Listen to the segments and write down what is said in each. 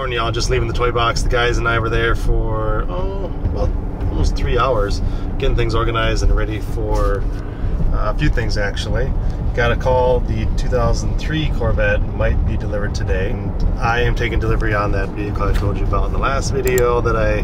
Morning, y'all. Just leaving the toy box. The guys and I were there for, oh, well, almost three hours getting things organized and ready for uh, a few things actually. Got a call the 2003 Corvette might be delivered today. And I am taking delivery on that vehicle I told you about in the last video that I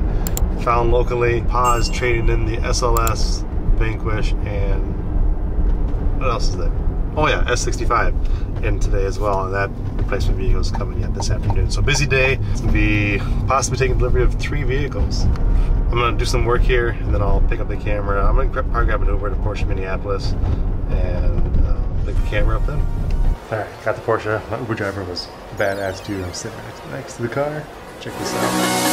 found locally. Pa's trading in the SLS, Vanquish, and what else is there? Oh yeah, S65 in today as well, and that replacement vehicle is coming yet this afternoon. So busy day. It's gonna be possibly taking delivery of three vehicles. I'm gonna do some work here, and then I'll pick up the camera. I'm gonna probably grab an Uber to Porsche Minneapolis, and uh, pick the camera up then. All right, got the Porsche. My Uber driver was badass dude. I'm sitting next to the car. Check this out.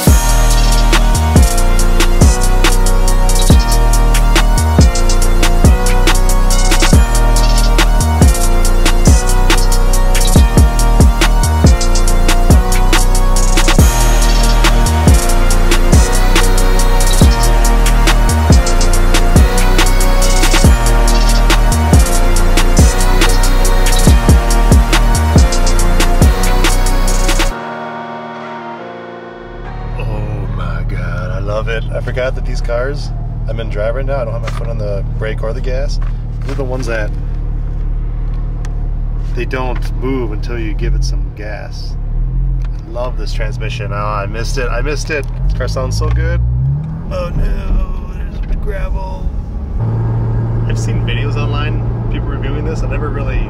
Love it. I forgot that these cars I'm in drive right now, I don't have my foot on the brake or the gas. These are the ones that they don't move until you give it some gas. I love this transmission. Oh, I missed it. I missed it. This car sounds so good. Oh no, there's gravel. I've seen videos online, people reviewing this. I never really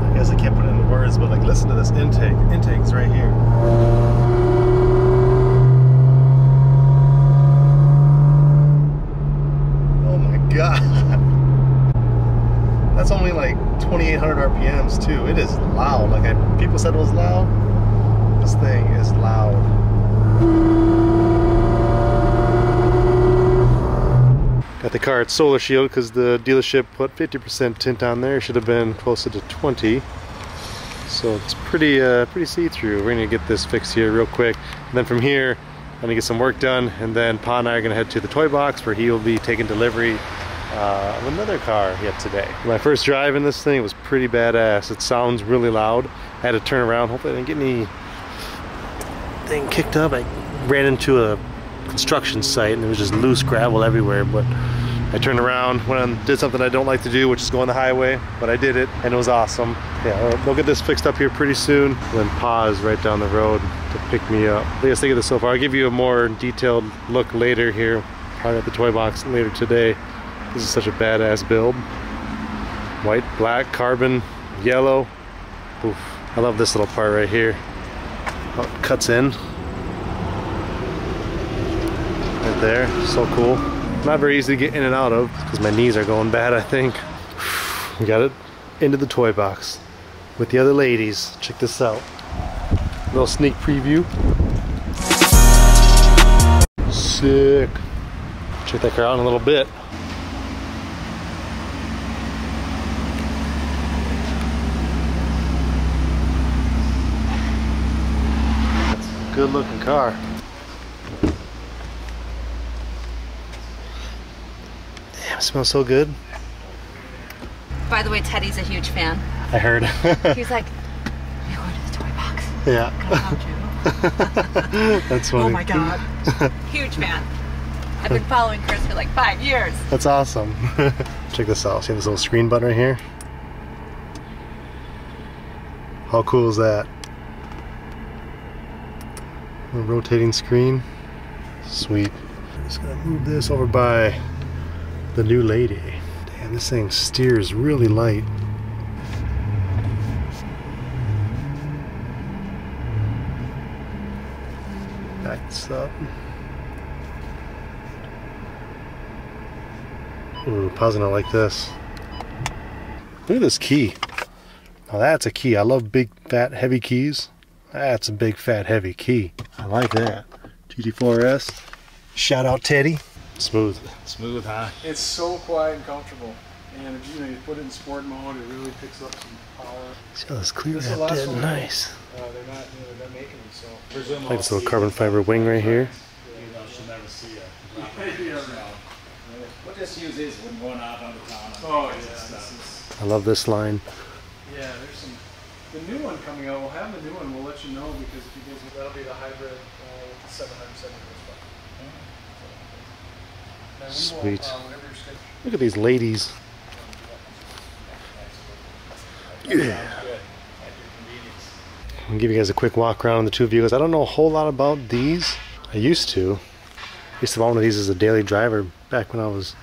I guess I can't put it in words, but like listen to this intake. Intake's right here. Oh my god. That's only like 2800 RPMs too. It is loud. Like I, people said it was loud. This thing is loud. Got the car at Solar Shield because the dealership put 50% tint on there. Should have been closer to 20. So it's pretty uh, pretty see-through. We're gonna get this fixed here real quick. And then from here, I'm gonna get some work done. And then Pa and I are gonna head to the toy box where he will be taking delivery uh, of another car yet today. My first drive in this thing was pretty badass. It sounds really loud. I had to turn around. Hopefully I didn't get any thing kicked up. I ran into a construction site and there was just loose gravel everywhere. But I turned around, went and did something I don't like to do, which is go on the highway, but I did it and it was awesome. Yeah, we'll get this fixed up here pretty soon. Then Pa's right down the road to pick me up. What do you think of this so far? I'll give you a more detailed look later here, probably at the toy box later today. This is such a badass build. White, black, carbon, yellow. Oof. I love this little part right here. Oh, it cuts in. Right there, so cool. Not very easy to get in and out of because my knees are going bad, I think. We got it into the toy box with the other ladies. Check this out. Little sneak preview. Sick. Check that car out in a little bit. Good looking car. Damn, it smells so good. By the way, Teddy's a huge fan. I heard. He's like, you go to the toy box. yeah. Can I help you?" That's funny. Oh my god. huge fan. I've been following Chris for like five years. That's awesome. Check this out. See this little screen button right here? How cool is that? A rotating screen. Sweet. Just gonna move this over by the new lady. Damn, this thing steers really light. This up. Ooh, pausing it like this. Look at this key. Now that's a key. I love big, fat, heavy keys. That's a big, fat, heavy key. I like that. GT4S. Shout out Teddy. Smooth. Smooth, huh? It's so quiet and comfortable. And if you know you put it in sport mode, it really picks up some power. See how this clears This is that dead one. nice. Uh, they're not, you know, they're not making them, so. Presume Like this little carbon fiber wing right here. You know, she'll never see it. What just use is when going out on the town. Oh yeah, I love this line. yeah. There's some the new one coming out, we'll have the new one, we'll let you know because if you guys, that'll be the hybrid, uh, with the seven hundred seventy horsepower. And we will, Sweet. uh, whatever your schedule- Look at these ladies. Yeah. I'll give you guys a quick walk around the two vehicles. I don't know a whole lot about these. I used to. I used to own one of these as a daily driver back when I was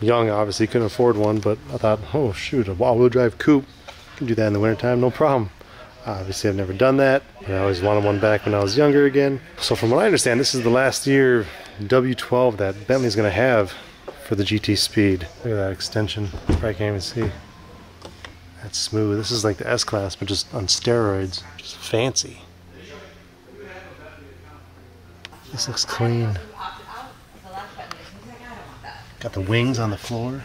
young. Obviously, couldn't afford one, but I thought, oh shoot, a all-wheel drive coupe. Can do that in the wintertime, no problem. Obviously, I've never done that, but I always wanted one back when I was younger again. So, from what I understand, this is the last year W12 that Bentley's going to have for the GT Speed. Look at that extension. Probably can't even see. That's smooth. This is like the S Class, but just on steroids. Just fancy. This looks clean. Got the wings on the floor.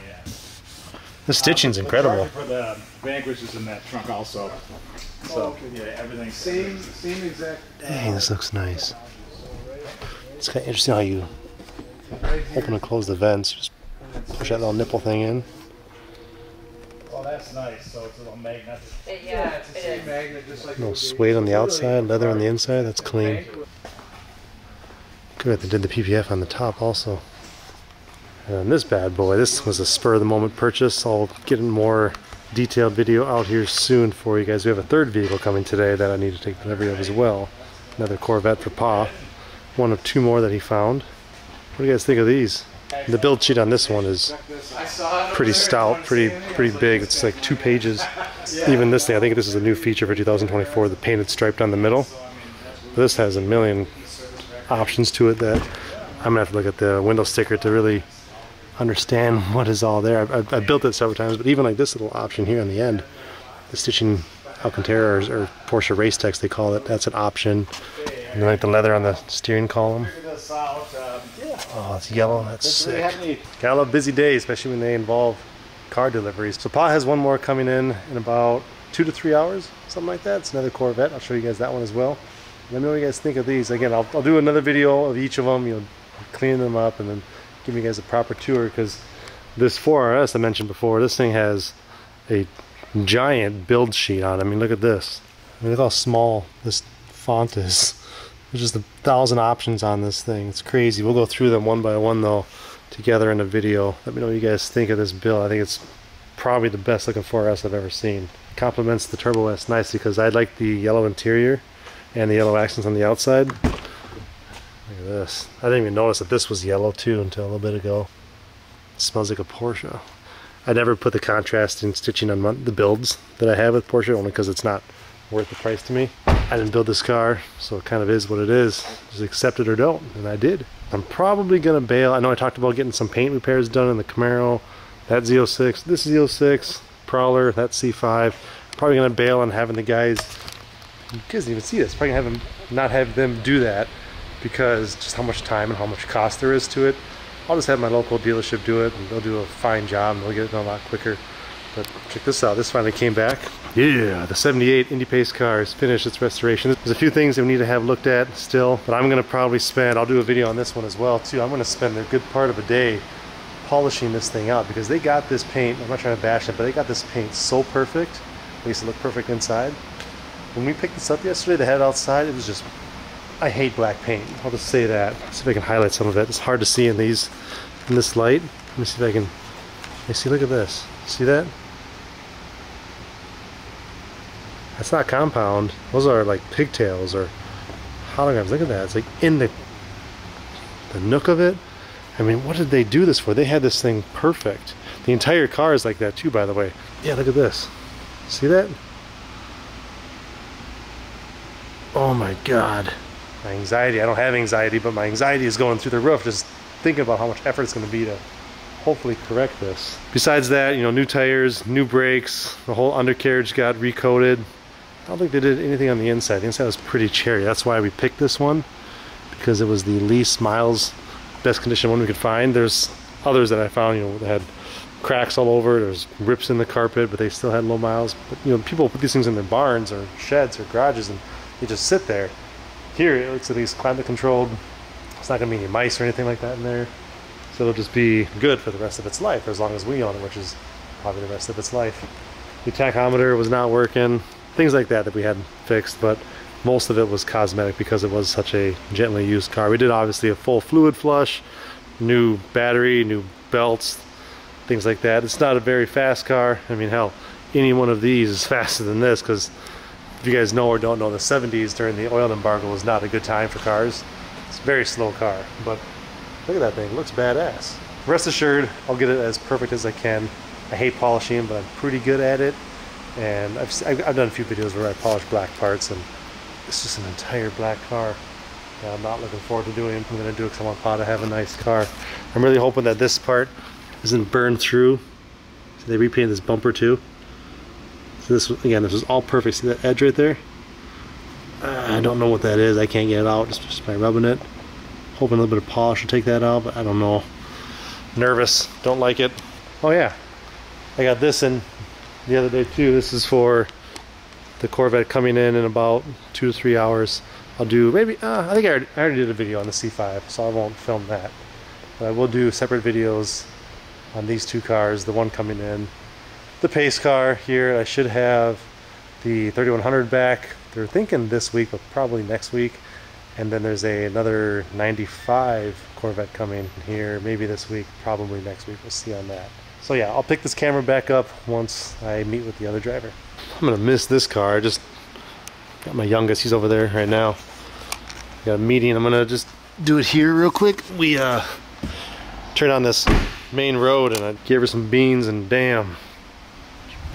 The stitching's uh, incredible. For the Vanquish is in that trunk also. Oh, So, okay. yeah, everything's. Same, same exact. Dang, this looks nice. It's kind of interesting how you Right open and close the vents. Just push that little nipple thing in. Oh, that's nice. So it's a little magnetic. Yeah, it's the same magnet, just like. No the suede on the It's outside, leather on the inside. That's clean. Good, they did the PPF on the top also. Uh, and this bad boy, this was a spur of the moment purchase. I'll get a more detailed video out here soon for you guys. We have a third vehicle coming today that I need to take delivery of as well. Another Corvette for Pa. One of two more that he found. What do you guys think of these? The build sheet on this one is pretty stout, pretty pretty big. It's like two pages. Even this thing, I think this is a new feature for 2024, the painted stripe down the middle. This has a million options to it that I'm gonna have to look at the window sticker to really understand what is all there. I've, I've, built it several times, but even like this little option here on the end, the stitching Alcantara or, or Porsche Race-Tex they call it, that's an option. And then like the leather on the steering column. Figure this out. Um, yeah. Oh, it's yellow. That's sick. have any Gotta love busy days, especially when they involve car deliveries. So Pa has one more coming in in about two to three hours, something like that. It's another Corvette. I'll show you guys that one as well. Let me know what you guys think of these. Again, I'll, I'll do another video of each of them, you know, cleaning them up and then give you guys a proper tour because this 4RS I mentioned before, this thing has a giant build sheet on it. I mean, look at this. I mean, look how small this font is. There's just a thousand options on this thing. It's crazy. We'll go through them one by one though together in a video. Let me know what you guys think of this build. I think it's probably the best looking 4S I've ever seen. Complements the Turbo S nicely because I like the yellow interior and the yellow accents on the outside. This. I didn't even notice that this was yellow too until a little bit ago. It smells like a Porsche. I never put the contrast in stitching on the builds that I have with Porsche only because it's not worth the price to me. I didn't build this car, so it kind of is what it is. Just accept it or don't, and I did. I'm probably gonna bail. I know I talked about getting some paint repairs done in the Camaro, that Z06, this Z06, Prowler, that C5. Probably gonna bail on having the guys. You guys didn't even see this. Probably have them not have them do that because just how much time and how much cost there is to it. I'll just have my local dealership do it, and they'll do a fine job, and they'll get it done a lot quicker. But check this out. This finally came back. Yeah, the 78 Indy Pace car has finished its restoration. There's a few things that we need to have looked at still, but I'm gonna probably spend, I'll do a video on this one as well too. I'm gonna spend a good part of a day polishing this thing out because they got this paint, I'm not trying to bash it, but they got this paint so perfect. At least it looked perfect inside. When we picked this up yesterday, they had it outside, it was just, I hate black paint. I'll just say that. see if I can highlight some of it. It's hard to see in these, in this light. Let me see if I can, you see, look at this. See that? That's not compound. Those are like pigtails or holograms. Look at that. It's like in the the nook of it. I mean, what did they do this for? They had this thing perfect. The entire car is like that too, by the way. Yeah, look at this. See that? Oh my god. My anxiety. I don't have anxiety, but my anxiety is going through the roof just thinking about how much effort it's going to be to hopefully correct this. Besides that, you know, new tires, new brakes, the whole undercarriage got recoated. I don't think they did anything on the inside. The inside was pretty cherry. That's why we picked this one because it was the least miles, best condition one we could find. There's others that I found, you know, that had cracks all over. There's rips in the carpet, but they still had low miles. But you know, people put these things in their barns or sheds or garages, and they just sit there. Here, it looks at least climate controlled. It's not going to be any mice or anything like that in there. So it'll just be good for the rest of its life, as long as we own it, which is probably the rest of its life. The tachometer was not working. things like that that we had fixed, but most of it was cosmetic because it was such a gently used car. We did obviously a full fluid flush, new battery, new belts, things like that. It's not a very fast car. I mean, hell, any one of these is faster than this because if you guys know or don't know, the 70s during the oil embargo was not a good time for cars. It's a very slow car, but look at that thing. It looks badass. Rest assured, I'll get it as perfect as I can. I hate polishing, but I'm pretty good at it. And I've, I've done a few videos where I polish black parts, and it's just an entire black car. I'm not looking forward to doing it. I'm going to do it because I want Pa to have a nice car. I'm really hoping that this part isn't burned through. So they repainted this bumper too. So this, again, this is all perfect. See that edge right there? I don't know what that is. I can't get it out just, just by rubbing it. Hoping a little bit of polish will take that out, but I don't know. Nervous. Don't like it. Oh yeah. I got this in the other day too. This is for the Corvette coming in in about two to three hours. I'll do maybe, uh, I think I already, I already did a video on the C5, so I won't film that. But I will do separate videos on these two cars, the one coming in. The pace car here, I should have the 3100 back. They're thinking this week, but probably next week. And then there's a, another 95 Corvette coming here, maybe this week, probably next week. We'll see on that. So yeah, I'll pick this camera back up once I meet with the other driver. I'm gonna miss this car. I just got my youngest, he's over there right now. Got a meeting, I'm gonna just do it here real quick. We uh turned on this main road and I gave her some beans and damn,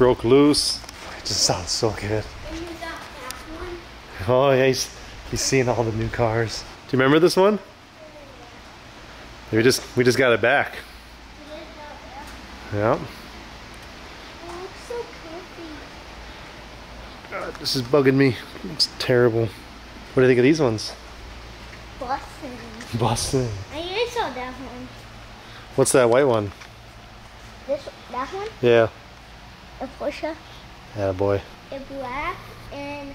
broke loose. It just sounds so good. Oh yeah, he's, he's seeing all the new cars. Do you remember this one? We just we just got it back. Yeah. God, this is bugging me. It's terrible. What do you think of these ones? Boston. Boston. I saw that one. What's that white one? This that one, Yeah. A Porsche, Yeah, boy. a black and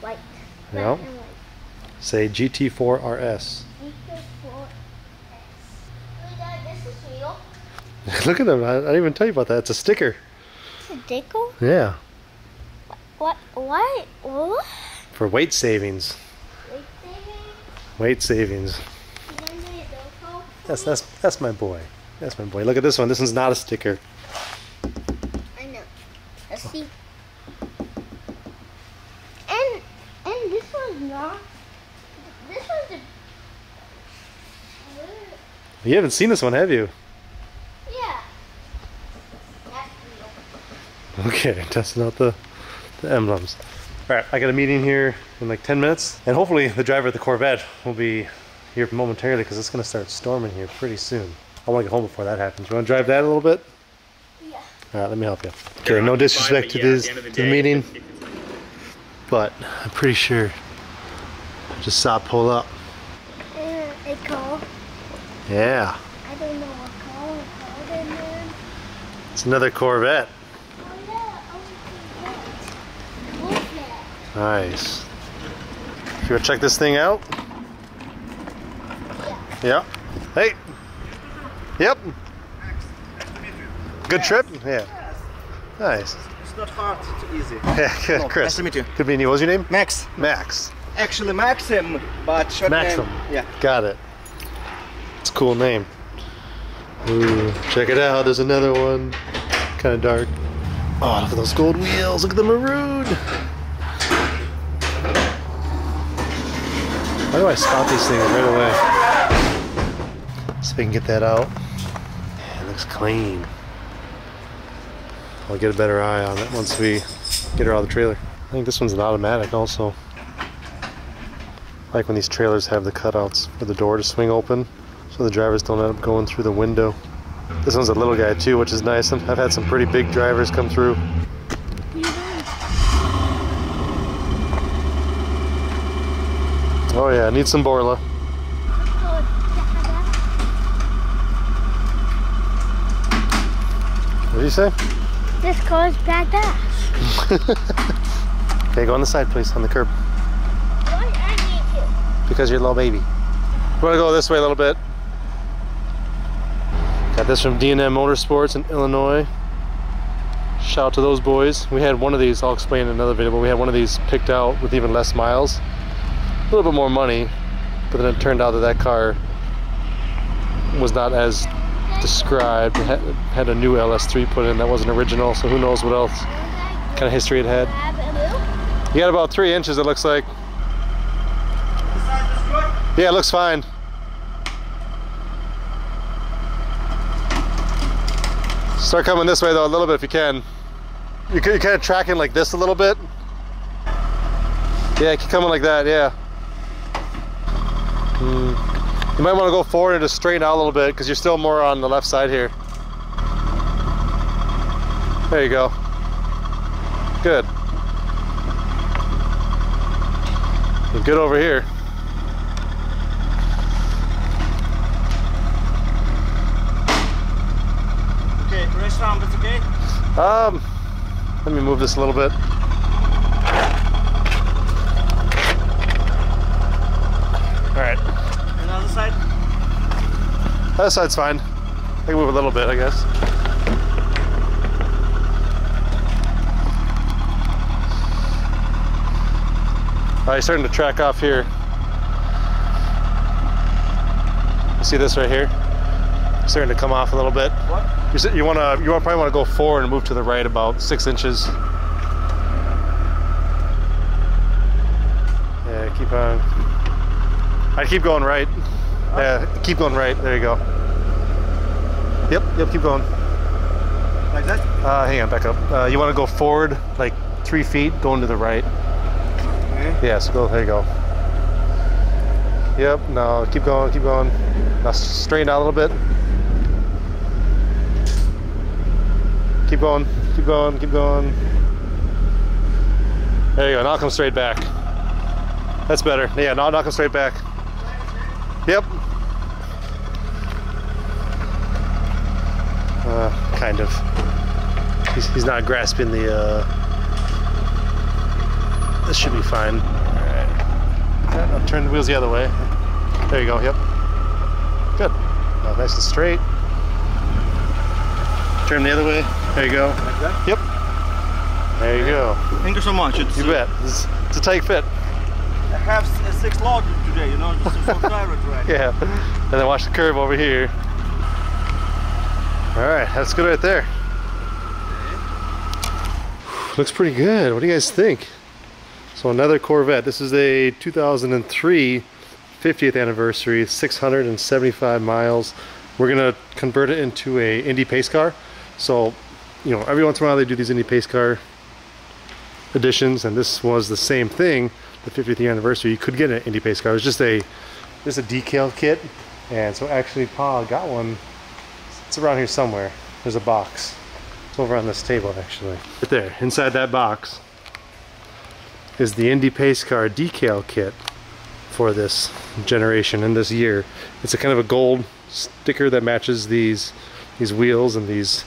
white. Black Yep. and white. Say GT4 RS. Eco 4S. Dad, this is real. Look at them. I, I didn't even tell you about that. It's a sticker. It's a deco? Yeah. What? What? What? For weight savings. Weight savings? Weight savings. You gonna a deco? That's that's that's my boy. That's my boy. Look at this one. This one's not a sticker. I know. Let's see. And and this one's not. This one's a. You haven't seen this one, have you? Yeah. Okay, testing out the, the emblems. All right, I got a meeting here in like 10 minutes, and hopefully the driver of the Corvette will be here momentarily because it's going to start storming here pretty soon. I want to get home before that happens. You want to drive that a little bit? Yeah. All right, let me help you. Okay, no disrespect to this to the meeting, but I'm pretty sure I just saw it pull up. And a call. Yeah, I don't know what call it called in there. it's another Corvette. Oh yeah. Wolf that. Nice. You want to check this thing out? Yeah. Hey. Yep. Good trip? Yeah. Nice. It's not hard, it's easy. Yeah, good. Chris. nice to meet you. Good meeting you. What was your name? Max. Max. Actually Maxim, but short Maxim. name. Yeah. Got it. It's a cool name. Ooh, check it out. There's another one. Kind of dark. Oh, look at those gold wheels. Look at the maroon. Why do I spot these things right away? See if I can get that out. Yeah, it looks clean. I'll get a better eye on it once we get her out of the trailer. I think this one's an automatic also. Like when these trailers have the cutouts for the door to swing open so the drivers don't end up going through the window. This one's a little guy too, which is nice. I've had some pretty big drivers come through. Oh yeah, I need some Borla. What did you say? This car is badass. Okay, go on the side please, on the curb. Why I need to? Because you're a little baby. You wanna go this way a little bit? This from D&M Motorsports in Illinois. Shout out to those boys. We had one of these, I'll explain in another video, but we had one of these picked out with even less miles. A little bit more money, but then it turned out that that car was not as described. Had a new LS3 put in that wasn't original, so who knows what else kind of history it had. You got about three inches, it looks like. Yeah, it looks fine. Start coming this way though, a little bit if you can. You are kind of tracking like this a little bit. Yeah, keep coming like that, yeah. Mm. You might want to go forward and just straighten out a little bit because you're still more on the left side here. There you go. Good. Good over here. Okay, rest round, it's okay? Um, let me move this a little bit. All right, And other side? that side's fine. I can move a little bit, I guess. All right, starting to track off here. You see this right here? Starting to come off a little bit. What? You, you want to, you wanna- probably want to go forward and move to the right about six inches. Yeah, keep on. I keep going right. Yeah, keep going right. There you go. Yep, yep, keep going. Like that? Uh, hang on, back up. Uh, you want to go forward like three feet, going to the right. Okay. Yeah, so go, there you go. Yep, no, keep going, keep going. Now straighten out a little bit. Keep going, keep going, keep going. There you go, now come straight back. That's better. Yeah, now, now come straight back. Yep. Uh, kind of. He's, he's not grasping the, uh, this should be fine. Alright. I'll turn the wheels the other way. There you go, yep. Good. Now nice and straight. Turn the other way. There you go. Like that? Yep. There you go. Thank you so much. It's, You bet. It's, it's a tight fit. I have s- uh, six load today, you know, just so direct right. Yeah. And then watch the curve over here. Alright, that's good right there. Looks pretty good. What do you guys think? So another Corvette. This is a 2003 50th anniversary, 675 miles. We're gonna convert it into a Indy pace car. So, you know, every once in a while they do these Indy pace car editions, and this was the same thing. The 50th year anniversary. You could get an Indy pace car. It was just a just a decal kit, and so actually Paul got one. It's around here somewhere. There's a box. It's over on this table actually. Right there, inside that box is the Indy Pace Car decal kit for this generation and this year. It's a kind of a gold sticker that matches these these wheels and these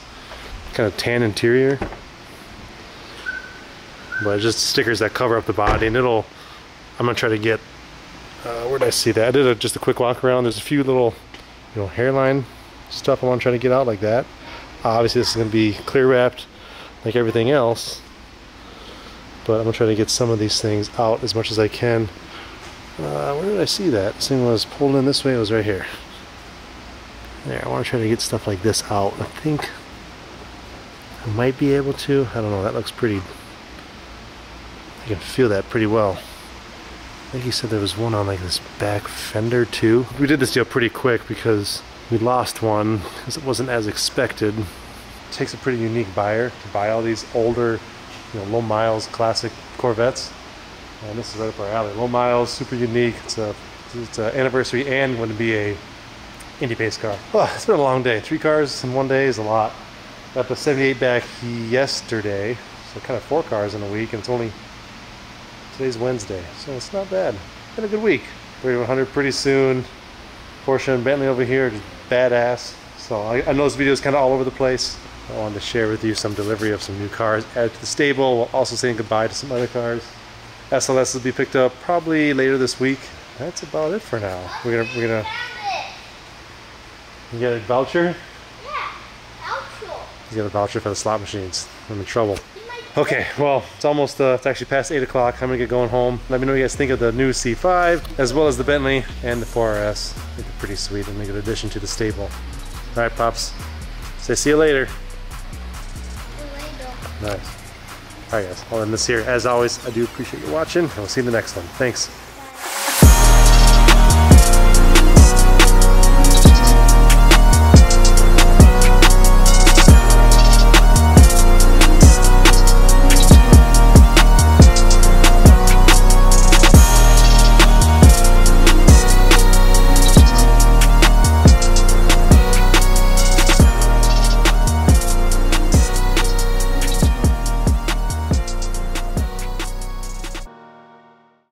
kind of tan interior. But just stickers that cover up the body and it'll I'm gonna try to get uh, where did I see that? I did a, just a quick walk around. There's a few little, you know, hairline stuff I want to try to get out like that. Obviously, this is to be clear wrapped like everything else. But I'm to try to get some of these things out as much as I can. Uh, where did I see that? This thing was pulled in this way. It was right here. There, I want to try to get stuff like this out. I think I might be able to. I don't know. That looks pretty. I can feel that pretty well. I think he said there was one on like this back fender too. We did this deal pretty quick because we lost one because it wasn't as expected. It takes a pretty unique buyer to buy all these older, you know, low miles classic Corvettes. And this is right up our alley. Low miles, super unique. It's a it's an anniversary and going to be a Indy pace car. Oh, it's been a long day. Three cars in one day is a lot. Got the 78 back yesterday, so kind of four cars in a week, and it's only Today's Wednesday, so it's not bad. Been a good week. We're 100 pretty soon. Porsche and Bentley over here, just badass. So I, I know this video is kind of all over the place. I wanted to share with you some delivery of some new cars added to the stable, while also saying goodbye to some other cars. SLS will be picked up probably later this week. That's about it for now. We're gonna we're gonna. You got a voucher? Yeah, outro. You got a voucher for the slot machines. I'm in trouble. Okay, well, it's almost, uh, it's actually past 8 o'clock. I'm gonna get going home. Let me know what you guys think of the new C5, as well as the Bentley and the 4RS. I think they're pretty sweet and a good addition to the stable. All right, Pops. Say see you later. Nice. All right, guys. I'll end this here. As always, I do appreciate you watching, and we'll see you in the next one. Thanks.